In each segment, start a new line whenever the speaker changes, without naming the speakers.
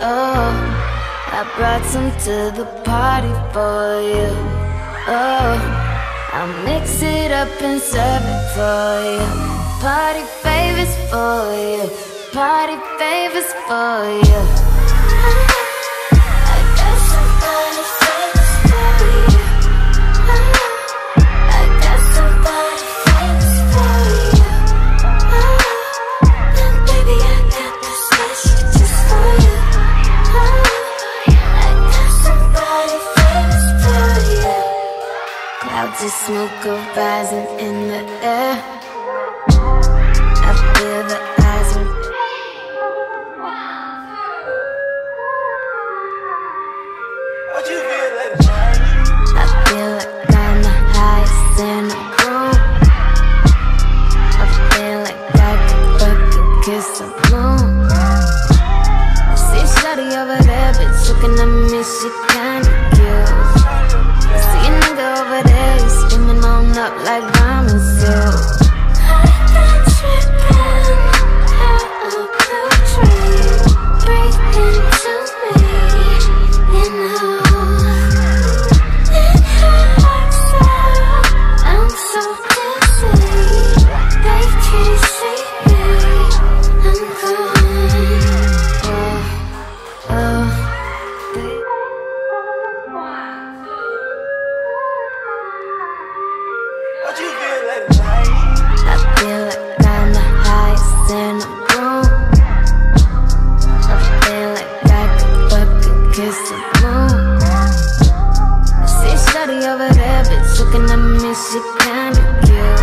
Oh, I brought some to the party for you. Oh, I'll mix it up and serve it for you. Party favors for you. Party favors for you. Smoke are rising in the air. I feel the eyes of
What you feel like
I feel like I'm the highest in the room. I feel like I could fuck and kiss the moon. See shawty over there, bitch, looking at me, she looking at me, she kinda cute.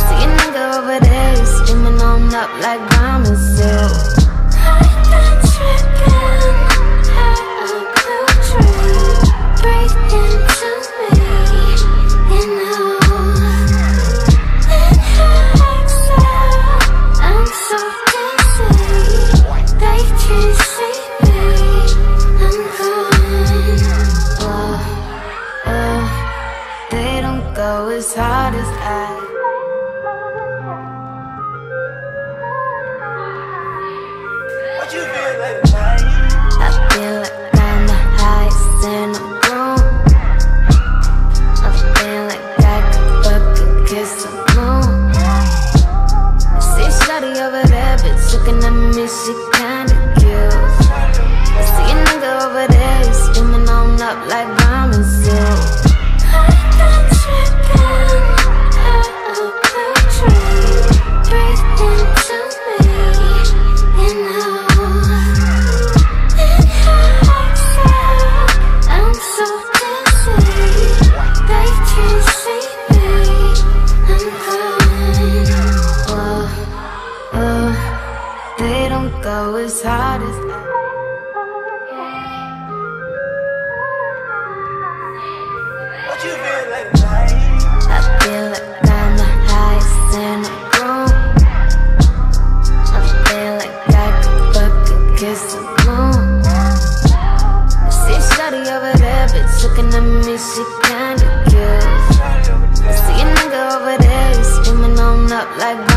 See a nigga over there, he's steaming on up like I.
What you feel like
I feel like I'm the highest in the room. I feel like I could fuck kiss moon. I see over there, bitch, looking at me, she kinda cute. I see a nigga over there, on up like I
feel like
I'm the highest in the room. I feel like I could fuck kiss moon. Over there, bitch, looking at me, she kinda cute. See a nigga over there, on up like.